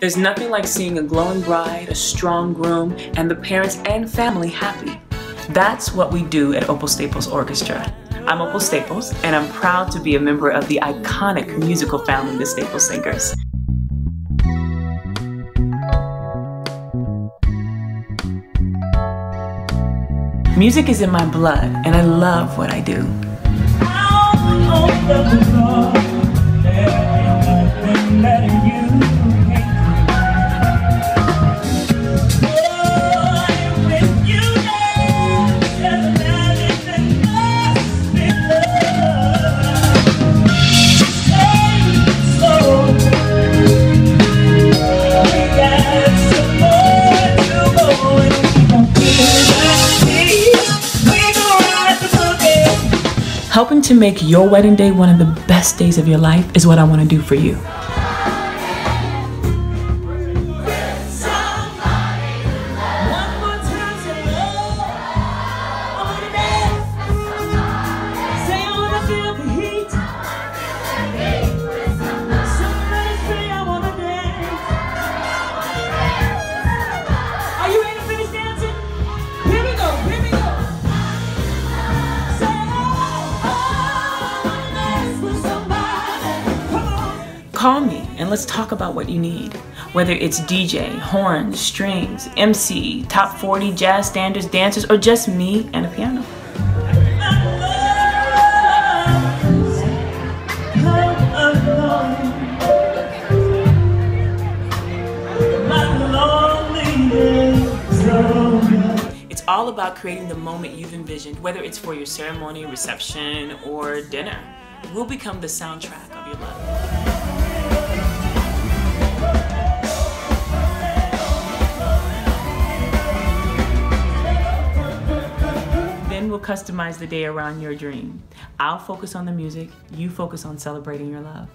There's nothing like seeing a glowing bride, a strong groom, and the parents and family happy. That's what we do at Opal Staples Orchestra. I'm Opal Staples, and I'm proud to be a member of the iconic musical family, the Staples Singers. Music is in my blood, and I love what I do. Helping to make your wedding day one of the best days of your life is what I want to do for you. Call me and let's talk about what you need. Whether it's DJ, horns, strings, MC, top 40 jazz standards, dancers, or just me and a piano. It's all about creating the moment you've envisioned, whether it's for your ceremony, reception, or dinner. We'll become the soundtrack of your love. Will customize the day around your dream. I'll focus on the music, you focus on celebrating your love.